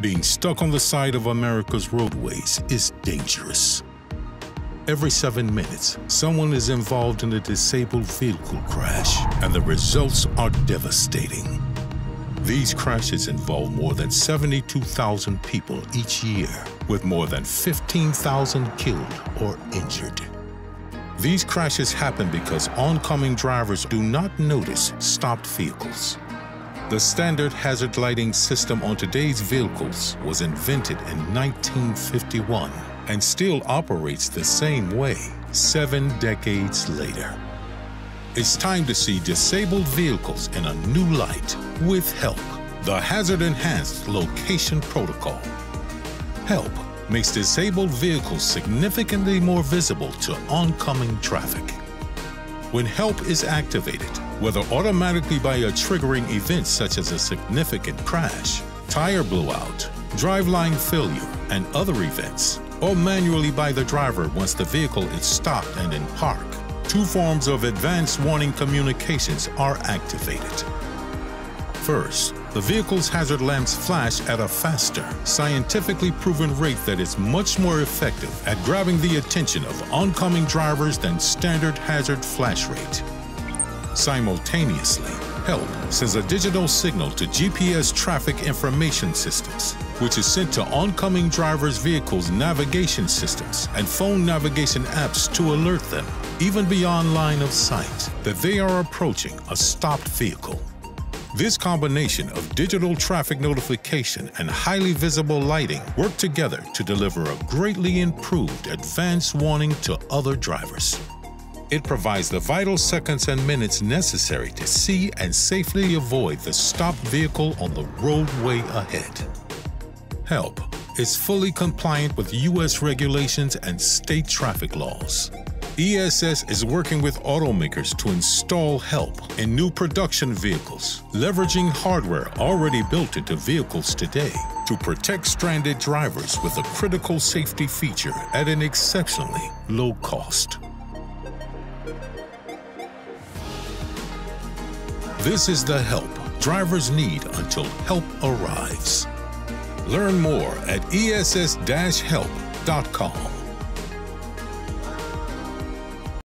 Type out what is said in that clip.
Being stuck on the side of America's roadways is dangerous. Every seven minutes, someone is involved in a disabled vehicle crash, and the results are devastating. These crashes involve more than 72,000 people each year, with more than 15,000 killed or injured. These crashes happen because oncoming drivers do not notice stopped vehicles. The standard hazard lighting system on today's vehicles was invented in 1951 and still operates the same way seven decades later. It's time to see disabled vehicles in a new light with HELP, the Hazard Enhanced Location Protocol. HELP makes disabled vehicles significantly more visible to oncoming traffic. When HELP is activated, whether automatically by a triggering event such as a significant crash, tire blowout, driveline failure, and other events, or manually by the driver once the vehicle is stopped and in park, two forms of advanced warning communications are activated. First, the vehicle's hazard lamps flash at a faster, scientifically proven rate that is much more effective at grabbing the attention of oncoming drivers than standard hazard flash rate. Simultaneously, HELP sends a digital signal to GPS traffic information systems, which is sent to oncoming drivers' vehicles' navigation systems and phone navigation apps to alert them, even beyond line of sight, that they are approaching a stopped vehicle. This combination of digital traffic notification and highly visible lighting work together to deliver a greatly improved advance warning to other drivers. It provides the vital seconds and minutes necessary to see and safely avoid the stopped vehicle on the roadway ahead. HELP is fully compliant with U.S. regulations and state traffic laws. ESS is working with automakers to install HELP in new production vehicles, leveraging hardware already built into vehicles today to protect stranded drivers with a critical safety feature at an exceptionally low cost. This is the help drivers need until help arrives. Learn more at ess-help.com.